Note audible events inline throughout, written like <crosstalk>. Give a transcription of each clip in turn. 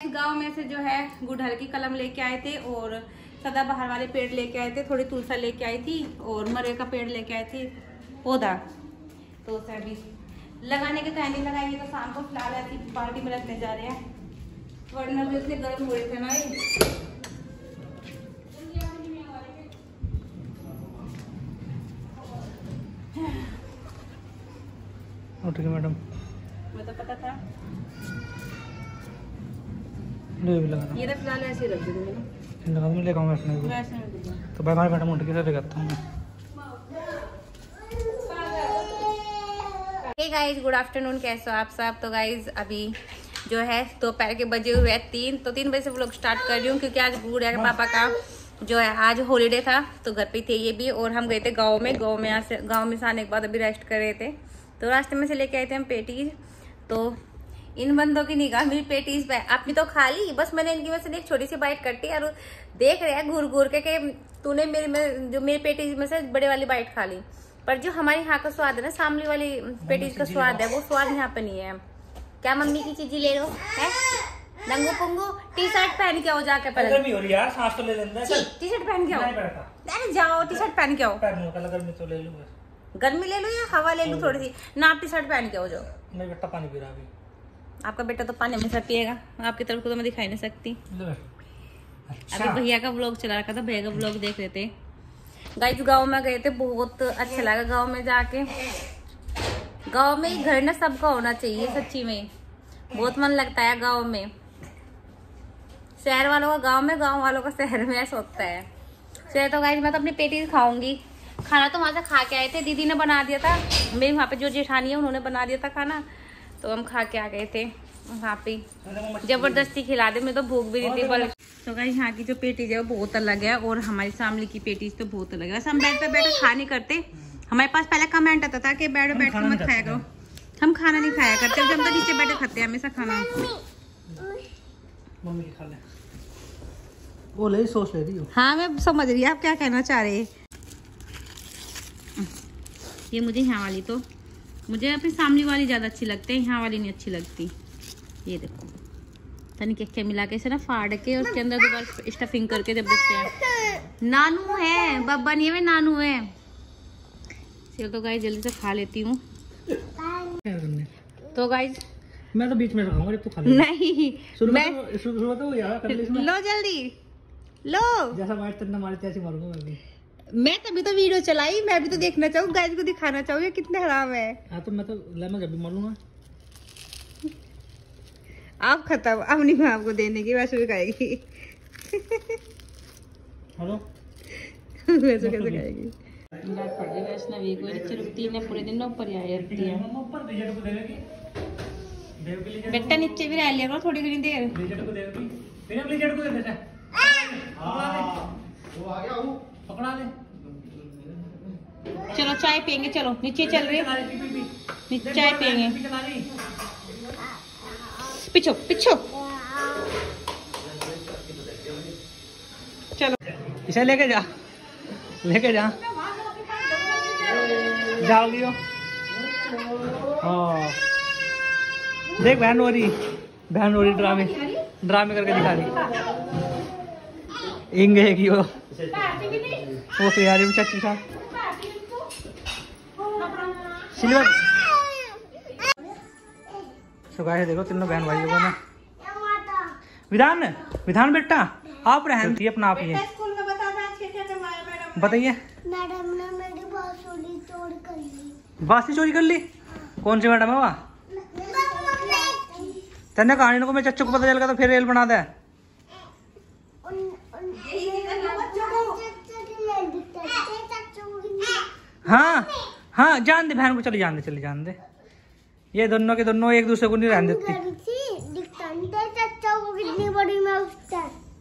गाँव में से जो है गुड़हल की कलम लेके आए थे और सदा सदाबहार वाले पेड़ लेके आए थे थोड़ी तुलसा लेके आई थी और मरे का पेड़ लेके आए थे पौधा। तो उसे अभी लगाने के टाइम नहीं लगाएँगे तो शाम को फ़िलहाल ऐसी बाल्टी में रखने जा रहे हैं। वरना भी उसने गर्म हुए थे ना उठ गए मैडम। मुझे तो पता था। भी लगा ये तो फ़िलहाल ऐसे रख दूँगी मैंने लगा दूँ लेकर आऊँ अपने को। वैसे नहीं दूँगा। तो भाई हमारे मैडम उठ के लगाता हूँ हे गाइज़ गुड आफ्टरनून कैसे हो आप सब? तो गाइज़ अभी जो है दोपहर के बजे हुए हैं तीन। तो तीन बजे से व्लॉग स्टार्ट कर रही हूँ क्योंकि आज के पापा का जो है आज हॉलीडे था तो घर पे थे ये भी और हम गए थे गाँव में। गाँव में यहाँ से गाँव में से आने के बाद अभी रेस्ट कर रहे थे। तो रास्ते में से लेके आए थे हम पेटीज तो इन बंदों की निगाह मेरी पेटीज पे। आपने तो खा ली बस मैंने इनकी में से एक छोटी सी बाइट कटी और देख रहे हैं घूर घूर के कि तूने मेरी में जो मेरी पेटीज में से बड़े वाली बाइट खा ली। पर जो हमारे यहाँ का स्वाद है ना सामली वाली पेटीज का स्वाद है वो स्वाद यहाँ पे नहीं है। क्या मम्मी की चीज़ें ले लो है? नंगू पुंगू टी शर्ट पहन के आओ जाके पहले। तो टी शर्ट पहन के आओ। अरे जाओ टी शर्ट पहन के आओ। गर्मी तो ले लूँ बस गर्मी ले लो या हवा ले लो थोड़ी सी। ना आप टी शर्ट पहन के आओ जाओ। पानी पी रहा अभी। आपका बेटा तो पानी हमेशा पिएगा। आपकी तरफ़ को तो मैं दिखाई नहीं सकती। ले। अभी भैया का व्लॉग चला रखा था भैया का व्लॉग देख रहे थे। गाइस गाँव में गए थे बहुत अच्छा लगा गाँव में जाके। गाँव में ही घर ना सबका होना चाहिए सच्ची में। बहुत मन लगता है गाँव में। शहर वालों का गाँव में गाँव वालों का शहर में ऐसा होता है। शहर तो गाइस मैं तो अपनी पेटी खाऊँगी खाना तो वहाँ से खा के आए थे दीदी ने बना दिया था। मेरी वहाँ पे जो जेठानी है उन्होंने बना दिया था खाना। तो हम खा के आ गए थे वहाँ पे। ज़बरदस्ती खिला दे मैं तो भूख भी नहीं थी बल तो गाइस यहाँ की जो पेटीज है वो बहुत अलग है और हमारी सामली की पेटीज तो बहुत अलग है। वैसे हम बेड पे बैठे खा नहीं करते। हमारे पास पहले कमेंट आता था कि बेड बैठ के मत खाया करो। हम खाना नहीं खाया करते हम तो नीचे बैठे खाते हैं हमेशा खाना। मम्मी की ले रही हो। हाँ मैं समझ रही आप क्या कहना चाह रहे हैं? ये मुझे यहाँ वाली तो मुझे अपनी सामने वाली ज़्यादा अच्छी लगती है यहाँ वाली नहीं अच्छी लगती। ये देखो। तनी क्या क्या मिला के इसे ना फाड़ के और उसके अंदर दोबारा स्टफिंग करके जब देखते हैं। नानू है बब्बा नहीं है नानू है। चलो तो गाइस जल्दी से खा लेती हूँ। तो गाइस मैं तो बीच में रखाऊँगा जब तू खा नहीं मैं तो तो लो जल्दी लो। जैसा वाइट तन्ना मारे मारूँगा मैं भी। मैं तभी तो वीडियो चलाई मैं भी तो देखना चाहूँ गाइस को दिखाना चाहूँ ये कितने हराम है। हाँ तो मैं तो लेमन जब भी मारूँगा। आप खत्म अब नहीं मैं आपको देने की वैसे भी खाएगी हेलो। वैसे कैसे खाएगी वैष्णवी को नीचे रुकती है पूरे दिन ऊपर ही आई रहती है बेटा नीचे भी रह लिया करो थोड़ी घनी देर। पकड़ा ले। चलो चाय पियेंगे चलो नीचे चल रही। चाय पियेंगे। पिछो पिछो। चलो। इसे लेके जा लेके जा। डाल दियो हाँ। देख बहन हो रही बहन हो रही ड्रामे ड्रामे करके दिखा रही। इंग की कि वो। वो चाची साहब सिल्वर तो गाय देखो तीनों बहन भाई को ना विधान विधान बेटा आप रहन थी अपना आप ये। स्कूल में बता था से मैडम बताइए। मैडम ने मेरी बांसुरी तोड़ कर ली बासी चोरी कर ली? कौन सी मैडम है वहाँ? तेने कहानी को मैं चच्चू को पता चल गया तो फिर रेल बना दे। हाँ हाँ जान दे बहन को चली जान दे चली जान दे। ये दोनों के दोनों एक दूसरे को नहीं रहने देती।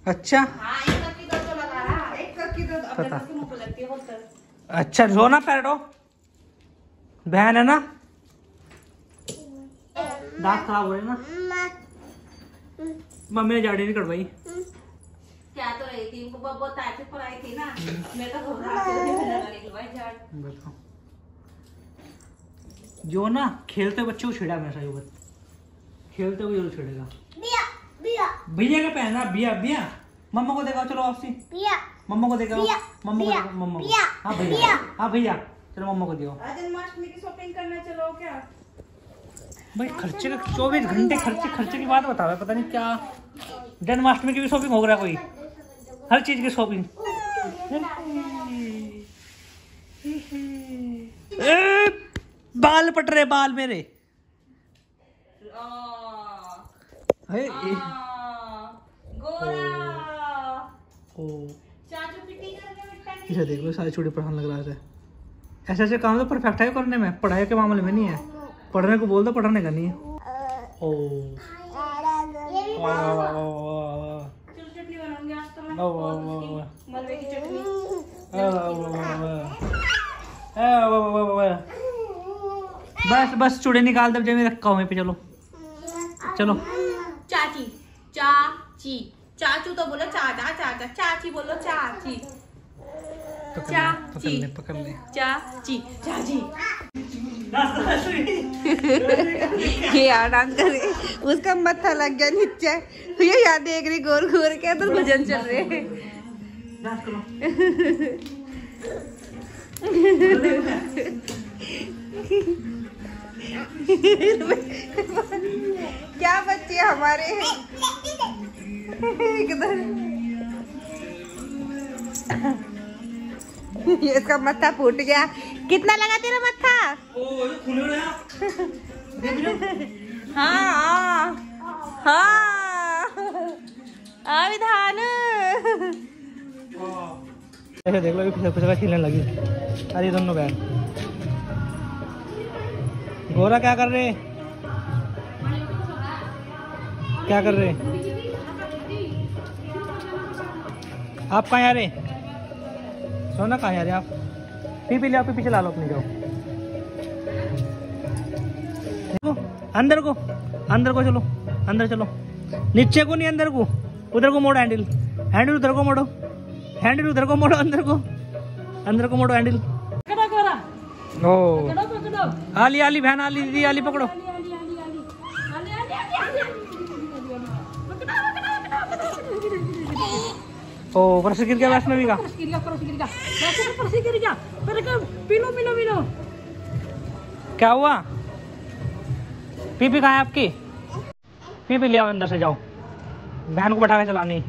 अच्छा? हाँ तो लगा रहा एक कप की दो अपने पता। मुँह पे लगती है बहुत दर्द। अच्छा रोना पैरो। बहन है ना? दांत खराब हो रहे हैं ना? मम्मी ने जाड़ी नहीं कटवाई। रही थी वो बहुत ताकत पर आई थी ना। <laughs> मैं तो घबरा के देखो जो ना खेलते बच्चे को छेड़ा यो बत खेलते हुए ज़रूर छेड़ेगा। बिया बिया। भैया का पहना भैया भैया मम्मा को देखाओ चलो आपसी मम्मा को भैया, मम्मा को देखाओ मम्मा को। हाँ भैया। हाँ भैया। चलो मम्मा को दियो जन्माष्टमी की शॉपिंग करने चलो क्या? भाई खर्चे का चौबीस घंटे खर्चे खर्चे की बात बताओ पता नहीं क्या। जन्माष्टमी की भी शॉपिंग हो रहा है कोई? हर चीज़ की शॉपिंग बाल पट रहे बाल मेरे। ओ। इसे देख लो सारी चूड़ी पढ़ाने लग रहा है ऐसे ऐसे काम तो परफेक्ट है करने में। पढ़ाई के मामले में नहीं है। पढ़ने को बोल दो पढ़ने का नहीं है। ओ। ये भी वाह, वाह, वाह, वाह, वाह। चटनी बनाऊँगी आज तो मैं वाह, वाह, वाह, वाह। मलबे की चटनी। बस बस चूड़े निकाल दो जब रखा हूँ पे चलो। चलो। चाची चाची चाचू तो बोलो चाचा चाचा चाची बोलो चाची। ले। चाची चाची। ये आराम करे उसका मत्था लग गया नीचे। ये यहाँ देख रही गोर गोर के तो भजन चल रहे क्या बच्चे हमारे ये इसका मत्था फूट गया। कितना लगा तेरा मत्था? खुले रहे हैं देख लो हाँ। हाँ। हाँ हाँ विधान ऐसे देख लो ये कुछ कुछ खेलने लगी। अरे दोनों बहन। गोरा क्या कर रहे? क्या कर रहे? आप कहाँ आ रहे? सोना कहाँ आ रहे आप? पी पी ले आप पीछे ला लो अपनी जाओ अंदर को अंदर को चलो अंदर चलो नीचे को नहीं अंदर को उधर को मोड़ो हैंडल हैंडल उधर को मोड़ो हैंडल उधर को मोड़ो अंदर को अंदर को मोड़ो हैंडल ओ आली आली बहन आली दीदी आली पकड़ो ओ परस गिर गया वैष्णवी का पीलो पीलो पीलो क्या हुआ पी पी कहाँ है आपकी? पीपी ले आओ अंदर से जाओ। बहन को बैठा के चलानी।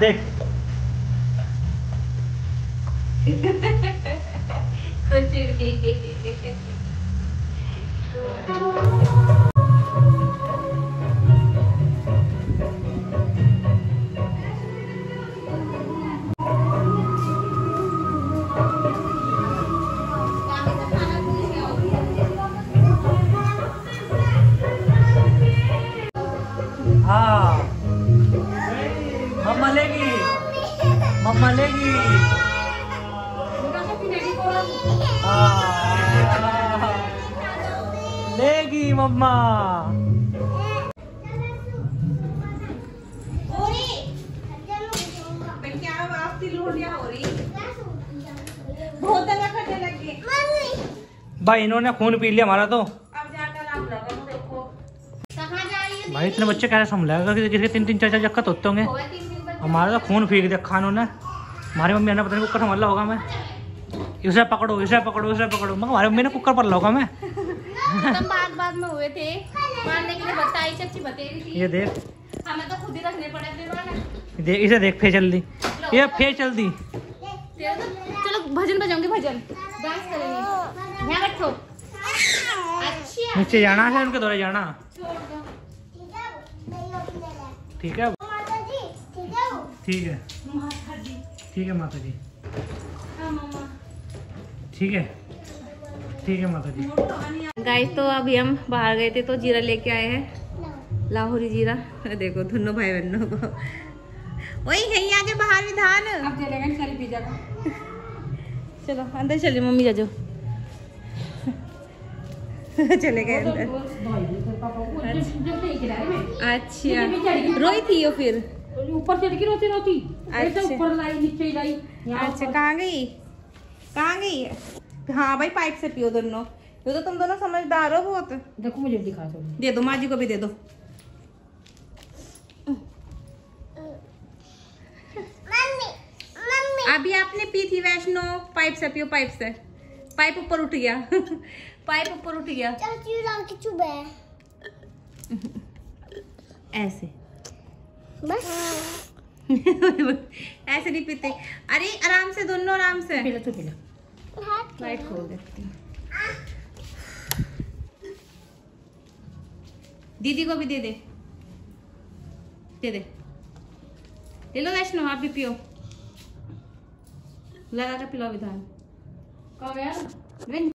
देख मम्मा लेगी लेगी मम्मा भाई, इन्होंने खून पी लिया हमारा तो। भाई, इतने बच्चे कैसे के तीन तीन, चार चार चक्कर होते होंगे। हमारा तो खून फेंक दिया खानों ने हमारी मम्मी ने पता नहीं कुकर संभाला होगा मैं। इसे पकड़ो इसे पकड़ो इसे पकड़ो। मगर हमारी मम्मी ने कुकर पर होगा मैं। हम बाद बाद में हुए थे। मारने के लिए बताई चाची बतेरी थी। ये देख। हमें तो खुद ही रखने पड़े थे माना देख इसे देख फेर चल दी ये फेर चल दी तेरा तो चलो भजन बजाऊँगे भजन। डांस करेंगे। यहाँ बैठो अच्छा। नीचे जाना है उनके दौरे जाना। ठीक है। ठीक है। वो? ठीक है माता जी। हाँ ठीक है। ठीक है माता जी। गाइस तो अभी हम बाहर गए थे तो जीरा लेके आए हैं। लाहौरी जीरा। देखो दोनों भाई बहनों को। वही कहीं आगे बाहर विधान। अब चलेगा पिज्जा का। चलो अंदर चलिए मम्मी जा जाओ चले गए अंदर। अच्छा। रोई थी वो फिर? ऊपर चढ़ के रोती रोती। ऐसे अच्छा। ऊपर लाई नीचे लाई अच्छा। कहाँ गई? कहाँ गई? हाँ भाई पाइप से पियो दोनों। ये तो तुम दोनों समझदार हो बहुत। देखो मुझे दिखा दो। दे दो माँ जी को भी दे दो। अभी आपने पी थी वैष्णो पाइप से पियो पाइप से। पाइप ऊपर उठ गया। <laughs> पाइप ऊपर उठ गया। ऐसे। <laughs> ऐसे नहीं पीते। अरे आराम से दोनों आराम से। पीला तो पीला। लाइट खोल देती दीदी को भी दे दे। दे दे। ले लो वैष्णो आप भी पियो। लगा कर पिलाओ विधान। कहाँ गया? वे